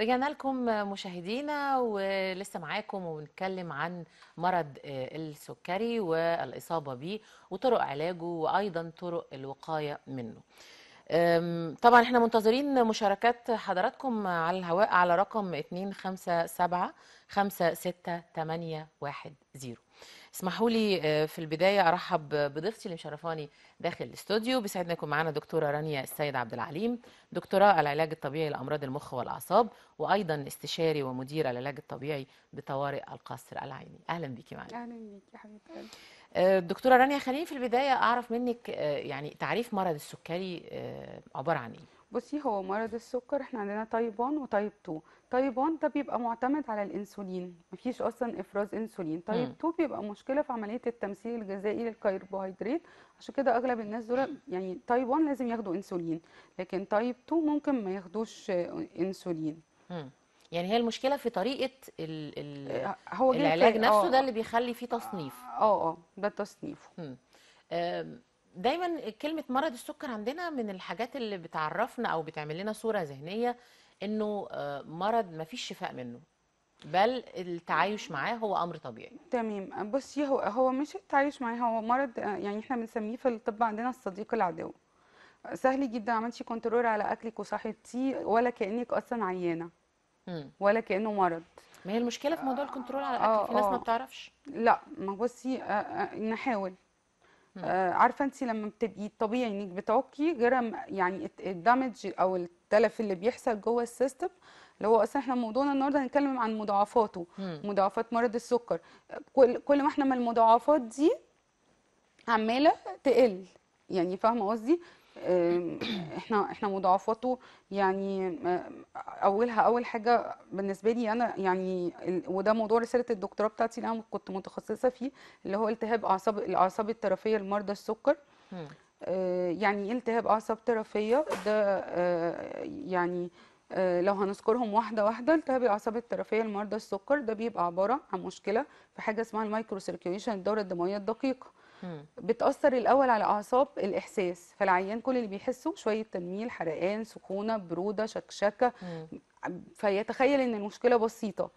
رجعنا لكم مشاهدينا ولسه معاكم وبنتكلم عن مرض آه، السكري والإصابة به وطرق علاجه وأيضا طرق الوقاية منه. طبعا إحنا منتظرين مشاركات حضراتكم على الهواء على رقم 257 56810 اسمحوا لي آه، في البداية أرحب بضيفتي اللي مشرفاني داخل الاستوديو. بيسعدنا يكون معانا دكتورة رانيا السيد عبد العليم دكتوراه العلاج الطبيعي لأمراض المخ والأعصاب وأيضا استشاري ومدير العلاج الطبيعي بطوارئ القصر العيني. أهلا بيكي معانا. أهلا بيك يا آه، دكتورة رانيا خليني في البداية أعرف منك آه، يعني تعريف مرض السكري آه، عبارة عن إيه؟ بصي هو مرض السكر إحنا عندنا type 1 و type 2 type 1 ده بيبقى معتمد على الإنسولين مفيش أصلا إفراز إنسولين type مم. 2 بيبقى مشكلة في عملية التمثيل الغذائي للكربوهيدرات عشان كده أغلب الناس دول يعني type 1 لازم ياخدوا إنسولين لكن type 2 ممكن ما ياخدوش إنسولين مم. يعني هي المشكلة في طريقة ال ال آه، هو العلاج نفسه آه ده اللي بيخلي فيه تصنيف. آه آه ده تصنيفه. دايما كلمة مرض السكر عندنا من الحاجات اللي بتعرفنا أو بتعمل لنا صورة ذهنية إنه آه، مرض ما فيش شفاء منه بل التعايش معاه هو أمر طبيعي. تمام. بصي هو هو مش التعايش معاه هو مرض آه، يعني إحنا بنسميه في الطب عندنا الصديق العدو. سهل جدا عملتي control على أكلك وصحتي ولا كأنك أصلا عيانة. ولا كأنه مرض. ما هي المشكلة في موضوع ال control على آه الأكل في ناس ما آه. بتعرفش. لا ما بصي آه، آه، نحاول. آه، عارفة انت لما بتبقي طبيعي انك بتعكي غير يعني الدمج أو التلف اللي بيحصل جوه ال system اللي هو أصلا إحنا موضوعنا النهارده هنتكلم عن مضاعفاته. مضاعفات مرض السكر. كل كل ما إحنا ما المضاعفات دي عمالة تقل. يعني فاهمة قصدي؟ إحنا إحنا مضاعفاته. يعني اولها اول حاجة بالنسبة لي أنا يعني وده موضوع رسالة الدكتوراه بتاعتي اللي أنا كنت متخصصة فيه اللي هو التهاب اعصاب الاعصاب الطرفيه لمرضى السكر. آه، يعني إيه التهاب اعصاب طرفيه ده آه، يعني آه، لو هنذكرهم واحدة واحدة التهاب الاعصاب الطرفيه لمرضى السكر ده بيبقى عبارة عن مشكلة في حاجة اسمها ال micro circulation الدورة الدموية الدقيقة. مم. بتأثر الأول على أعصاب الإحساس. فالعيان كل اللي بيحسه شوية تنميل حرقان سخونة برودة شكشكة. مم. فيتخيل إن المشكلة بسيطة.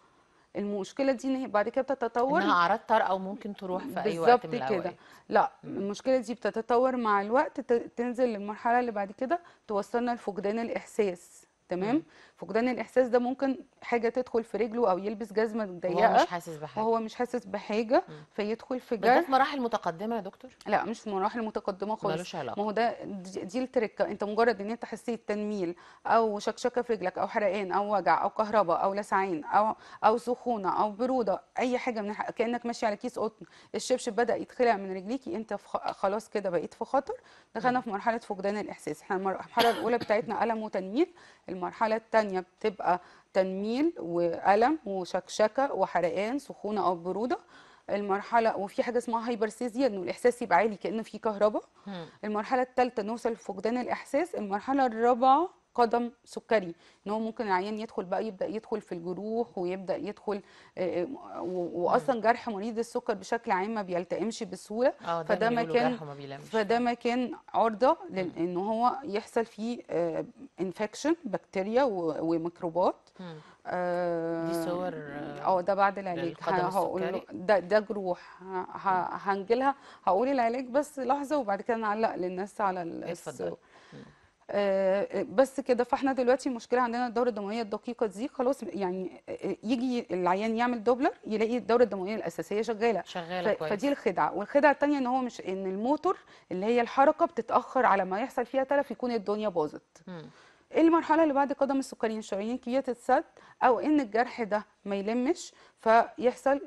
المشكلة دي هي بعد كده بتتطور. إنها أعراض طارئة أو ممكن تروح في أي وقت بالظبط من كده. الأوقات. لا مم. المشكلة دي بتتطور مع الوقت تنزل للمرحلة اللي بعد كده توصلنا لفقدان الإحساس. تمام. فقدان الإحساس ده ممكن حاجة تدخل في رجله أو يلبس جزمة وهو ضيقة مش حاسس بحاجة وهو مش حاسس بحاجة مم. فيدخل في جرح في مراحل متقدمة يا دكتور لا مش في مراحل متقدمة خالص ملوش ما علاقة هو ده دي التركه انت مجرد ان انت حسيت تنميل أو شكشكة في رجلك أو حرقان أو وجع أو كهرباء أو لسعان أو أو سخونة أو برودة اي حاجة من. كأنك ماشي على كيس قطن الشبشب بدأ يتخلع من رجليكي انت. خلاص كده بقيت في خطر دخلنا. في مرحلة فقدان الإحساس إحنا المر- المرحلة الأولى بتاعتنا ألم وتنميل المرحلة الثانية بتبقى تنميل وألم وشكشكة وحرقان سخونة أو برودة. المرحلة وفي حاجة اسمها hyperesthesia إنه الإحساس يبقى عالي كأنه في كهرباء. المرحلة الثالثة نوصل لفقدان الإحساس. المرحلة الرابعة قدم سكري إن هو ممكن العيان يدخل بقى يبدأ يدخل في الجروح ويبدأ يدخل آه، آه،. واصلا جرح مريض السكر بشكل عام ما بيلتئمش بسهولة. آه فده مكان فده مكان عرضة. لأن هو يحصل فيه infection بكتيريا وميكروبات. آه دي صور آه، ده بعد العلاج. هقول ده ده جروح. ه- ه- هنجيلها هقول العلاج بس لحظة وبعد كده نعلق للناس على الصور. آه، بس كده. فاحنا دلوقتي المشكلة عندنا الدورة الدموية الدقيقة دي خلاص يعني يجي العيان يعمل دوبلر يلاقي الدورة الدموية الأساسية شغالة. شغالة ف- فدي كويس. الخدعة. والخدعة الثانية إن هو مش إن الموتور اللي هي الحركة بتتأخر على ما يحصل فيها تلف يكون الدنيا باظت. المرحلة اللي بعد قدم السكريين الشرايين كبيره تتسد أو إن الجرح ده ما يلمش فيحصل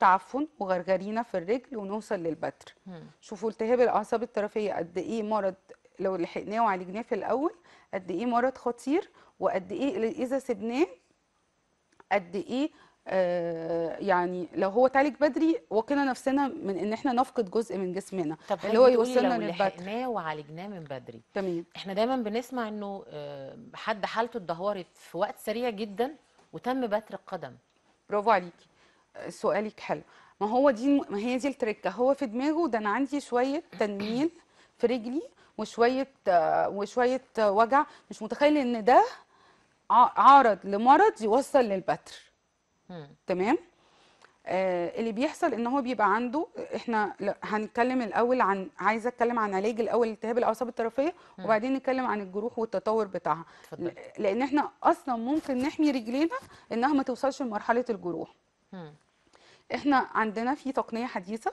تعفن وغرغرينة في الرجل ونوصل للبتر. شوفوا التهاب الأعصاب الطرفيه قد إيه مرض لو لحقناه وعالجناه في الأول قد إيه مرض خطير وقد إيه إذا سبناه قد إيه آه يعني لو هو اتعالج بدري وقينا نفسنا من إن إحنا نفقد جزء من جسمنا طب اللي هو يوصلنا لو لحقناه وعالجناه من بدري تمام. إحنا دايما بنسمع إنه آه، حد حالته اتدهورت في وقت سريع جدا وتم بتر القدم. برافو عليكي. آه، سؤالك حلو. ما هو دي ما هي دي التركة؟ هو في دماغه ده أنا عندي شوية تنميل في رجلي وشوية وشوية وجع مش متخيل إن ده ع- عرض لمرض يوصل للبتر. تمام آه اللي بيحصل إن هو بيبقى عنده إحنا هنتكلم الأول عن عايزة أتكلم عن علاج الأول التهاب الأعصاب الطرفية. وبعدين نتكلم عن الجروح والتطور بتاعها اتفضل ل- لأن إحنا أصلا ممكن نحمي رجلينا إنها ما توصلش لمرحلة الجروح مم. إحنا عندنا في تقنية حديثة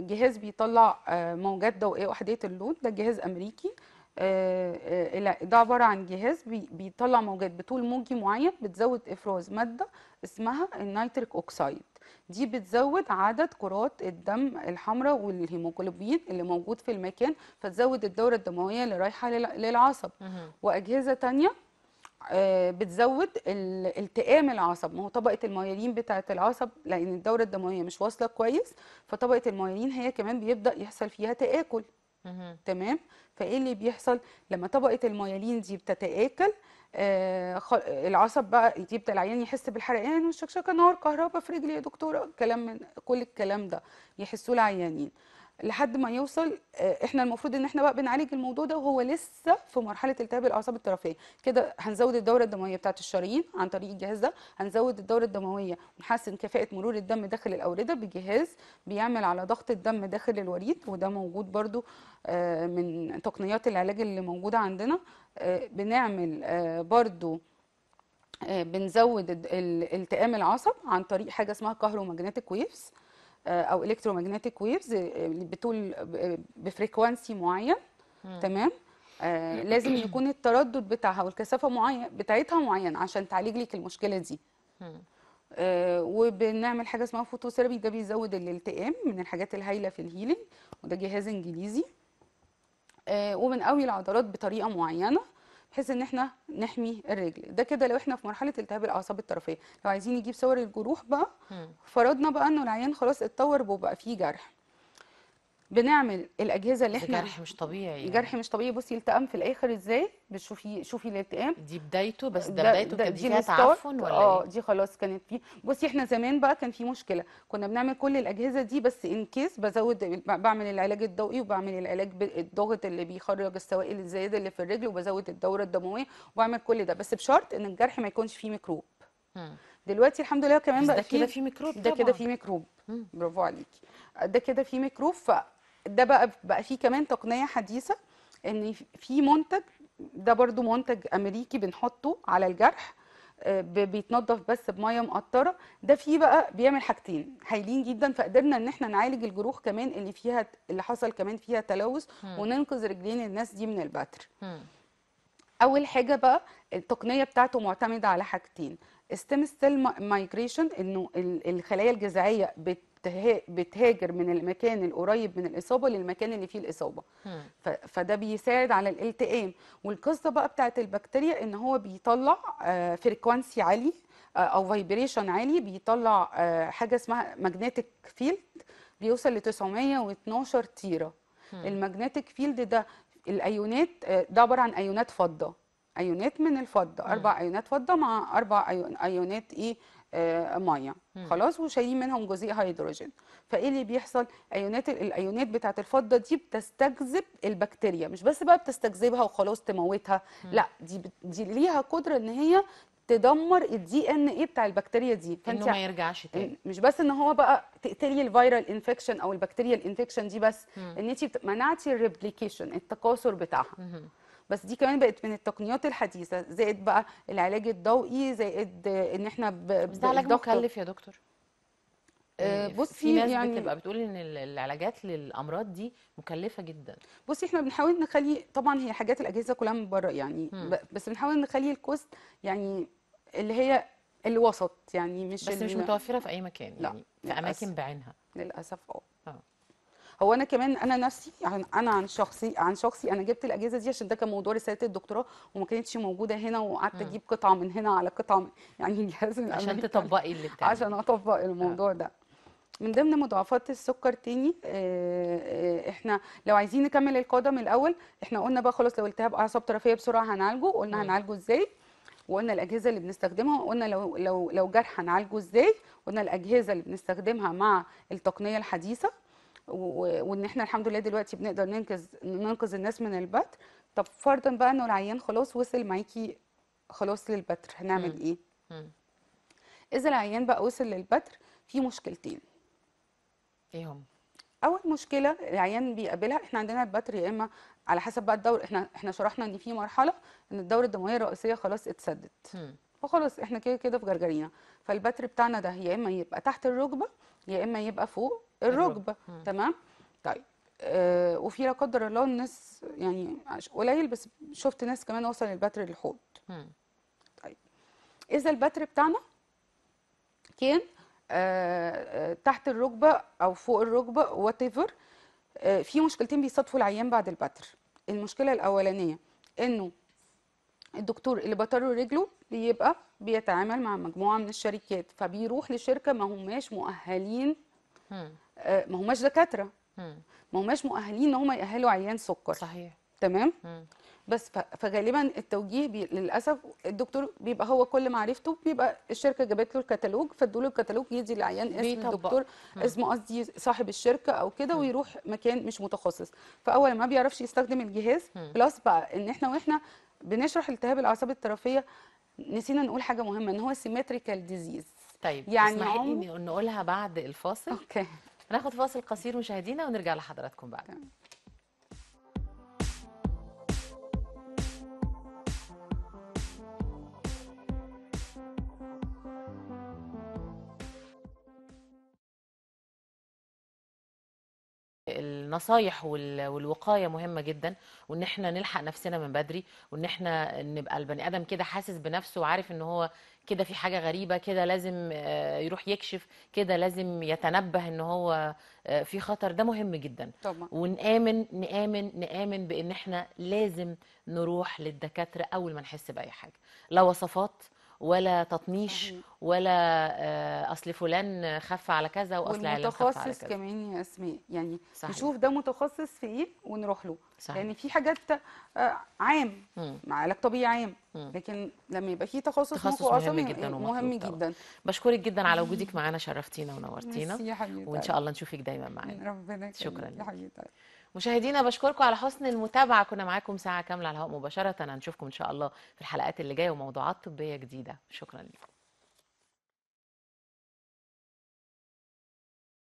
جهاز بيطلع آه، موجات ضوئية وحدية اللون ده جهاز أمريكي. آه، آه، ده عبارة عن جهاز بي- بيطلع موجات بطول موجي معين بتزود إفراز مادة اسمها ال nitric oxide. دي بتزود عدد كرات الدم الحمراء والهيموجلوبين اللي موجود في المكان فتزود الدورة الدموية اللي رايحة لل- للعصب. وأجهزة تانية آه، بتزود ال- التئام العصب. ما هو طبقة الميالين بتاعة العصب لأن الدورة الدموية مش واصلة كويس فطبقة الميالين هي كمان بيبدأ يحصل فيها تآكل. تمام؟ فإيه اللي بيحصل؟ لما طبقة الميالين دي بتتآكل آه العصب بقى يبدا العيان يحس بالحرقان والشكشكة نار كهرباء في رجلي يا دكتورة كلام من كل الكلام ده يحسوه العيانين. لحد ما يوصل آه، إحنا المفروض إن إحنا بقى بنعالج الموضوع ده وهو لسه في مرحلة التهاب الأعصاب الطرفية. كده هنزود الدورة الدموية بتاعة الشرايين عن طريق الجهاز ده هنزود الدورة الدموية ونحسن كفاءة مرور الدم داخل الأوردة بجهاز بيعمل على ضغط الدم داخل الوريد وده موجود برضو آه، من تقنيات العلاج اللي موجودة عندنا. آه، بنعمل آه، بنزود التئام العصب عن طريق حاجة اسمها كهرومagnetic ويفز أو electromagnetic waves بطول ب- ب frequency معين. تمام آه لازم يكون التردد بتاعها والكثافة معين بتاعتها معين عشان تعالج لك المشكلة دي. آه وبنعمل حاجة اسمها phototherapy ده بيزود الالتئام من الحاجات الهايلة في ال healing وده جهاز إنجليزي آه وبنقوي العضلات بطريقة معينة بحيث إن إحنا نحمي الرجل. ده كده لو إحنا في مرحلة التهاب الأعصاب الطرفية. لو عايزين نجيب صور الجروح بقى. فرضنا بقى إنه العيان خلاص اتطور وبقى فيه جرح. بنعمل الأجهزة اللي إحنا جرح مش طبيعي يعني. جرح مش طبيعي. بصي التئام في الآخر إزاي؟ بتشوفي شوفي الالتئام دي بدايته بس ده, ده بدايته. ده كانت دي فيها تعفن ولا آه إيه؟ دي خلاص كانت في. بصي إحنا زمان بقى كان في مشكلة. كنا بنعمل كل الأجهزة دي بس ان كيس بزود بعمل العلاج الضوئي وبعمل العلاج بالضغط اللي بيخرج السوائل الزياده اللي في الرجل وبزود الدورة الدموية وبعمل كل ده. بس بشرط إن الجرح ما يكونش فيه ميكروب. دلوقتي الحمد لله كمان بقى ده كده فيه في ميكروب ده كده. فيه ميكروب. برافو عليكي. ده كده فيه ميكروب فده بقى بقى فيه كمان تقنية حديثة إن في منتج ده برضو منتج أمريكي بنحطه على الجرح آه، بيتنضف بس بمية مقطرة ده فيه بقى بيعمل حاجتين هايلين جدا فقدرنا إن إحنا نعالج الجروح كمان اللي فيها اللي حصل كمان فيها تلوث. وننقذ رجلين الناس دي من البتر. أول حاجة بقى التقنية بتاعته معتمدة على حاجتين stem stem cell migration إنه ال- الخلايا الجذعية بتها- بتهاجر من المكان القريب من الإصابة للمكان اللي فيه الإصابة. فده بيساعد على الالتئام. والقصة بقى بتاعت البكتيريا إن هو بيطلع frequency عالي آه، أو vibration عالي بيطلع آه، حاجة اسمها magnetic field بيوصل ل 912 تيرة. ال magnetic field ده الأيونات آه، ده عبارة عن أيونات فضة. أيونات من الفضة. أربع أيونات فضة مع أربع أيونات إيه؟ آه مية. مم. خلاص وشايلين منهم جزيء هيدروجين. فإيه اللي بيحصل؟ ايونات الايونات بتاعت الفضة دي بتستجذب البكتيريا. مش بس بقى بتستجذبها وخلاص تموتها لا دي دي ليها قدرة إن هي تدمر ال DNA بتاع البكتيريا دي. إنه ما يرجعش تاني. مش بس إن هو بقى تقتلي ال viral infection أو البكتيريا ال infection دي بس مم. إن انت منعتي ال replication التكاثر بتاعها. مم. بس دي كمان بقت من التقنيات الحديثة زائد بقى العلاج الضوئي زائد آه، إن إحنا ب... بس ده علاج مكلف يا دكتور. آه، يعني بصي في ناس يعني- بتبقى بتقول إن ال- العلاجات للأمراض دي مكلفة جدا. بصي إحنا بنحاول نخلي طبعا هي حاجات الأجهزة كلها من بره يعني. ب... بس بنحاول نخلي الكوست يعني اللي هي الوسط يعني مش بس مش متوفرة في أي مكان لا، يعني في. أماكن بعينها. للأسف آه. آه. هو أنا كمان أنا نفسي عن أنا عن شخصي عن شخصي أنا جبت الاجهزه دي عشان ده كان موضوع رسالة الدكتوراه وما كانتش موجودة هنا وقعدت. أجيب قطعة من هنا على قطعة من يعني الجهاز من عشان تطبقي اللي بتاعمله عشان أطبق الموضوع ده. من ضمن مضاعفات السكر تاني آه، آه، إحنا لو عايزين نكمل القدم الأول إحنا قلنا بقى خلاص لو التهاب أعصاب طرفيه بسرعة هنعالجه قلنا. هنعالجه إزاي؟ وقلنا الأجهزة اللي بنستخدمها وقلنا لو لو لو جرح هنعالجه إزاي؟ قلنا الأجهزة اللي بنستخدمها مع التقنية الحديثة وإن إحنا الحمد لله دلوقتي بنقدر ننقذ ننقذ الناس من البتر. طب فرضا بقى إنه العيان خلاص وصل معاكي خلاص للبتر هنعمل مم. إيه؟ مم. إذا العيان بقى وصل للبتر في مشكلتين. إيه هم؟ أول مشكلة العيان بيقابلها إحنا عندنا البتر يا إما على حسب بقى الدور إحنا إحنا شرحنا إن في مرحلة إن الدورة الدموية الرئيسية خلاص اتسدت. مم. فخلاص إحنا كده كده في gangrene. فالبتر بتاعنا ده يا إما يبقى تحت الركبة يا إما يبقى فوق. الركبة. تمام؟ طيب. آه وفي لا قدر الله الناس يعني قليل بس شفت ناس كمان وصل البتر للحوض. مم. إذا البتر بتاعنا كان آه، آه، تحت الركبة أو فوق الركبة whatever في مشكلتين بيصادفوا العيان بعد البتر المشكلة الأولانية إنه الدكتور اللي بطر رجله بيبقى بيتعامل مع مجموعة من الشركات فبيروح لشركة ما هماش مؤهلين. آه، ما هماش دكاترة. ما هماش مؤهلين إن هم يأهلوا عيان سكر صحيح تمام مم. بس فغالبا التوجيه بي للأسف الدكتور بيبقى هو كل معرفته بيبقى الشركة جابت له الكتالوج فادوا له الكتالوج يدي العيان اسم بيطبق. الدكتور. اسمه قصدي صاحب الشركة أو كده ويروح مكان مش متخصص فأول ما بيعرفش يستخدم الجهاز. plus بقى إن إحنا وإحنا بنشرح التهاب الأعصاب الطرفية نسينا نقول حاجة مهمة إن هو symmetrical disease طيب يعني اسمحي لي نقولها بعد الفاصل. okay. هناخد فاصل قصير مشاهدينا ونرجع لحضراتكم بعد. النصايح وال- والوقاية مهمة جدا وإن إحنا نلحق نفسنا من بدري وإن إحنا نبقى البني آدم كده حاسس بنفسه وعارف إن هو كده في حاجة غريبة كده لازم آه، يروح يكشف كده لازم يتنبه إن هو آه، في خطر ده مهم جدا. طبعا. ونآمن نآمن نآمن بإن إحنا لازم نروح للدكاترة أول ما نحس بأي حاجة. لا وصفات ولا تطنيش. ولا آه، أصل فلان خف على كذا وأصل علان خف على كذا كمان يا أسماء يعني صحيح. نشوف ده متخصص في إيه ونروح له صحيح. لأن في حاجات آه، عام. مع علاج طبيعي عام مم. لكن لما يبقى في تخصص تخصص مهم جدا مهم ومطلوب طبعا. جدا بشكرك جدا على وجودك معانا شرفتينا ونورتينا وإن شاء الله نشوفك دايما معانا ربنا شكراً. حبيبتي مشاهدينا بشكركم على حسن المتابعة. كنا معاكم ساعة كاملة على الهواء مباشرة. هنشوفكم إن شاء الله في الحلقات اللي جاية وموضوعات طبية جديدة. شكرا لكم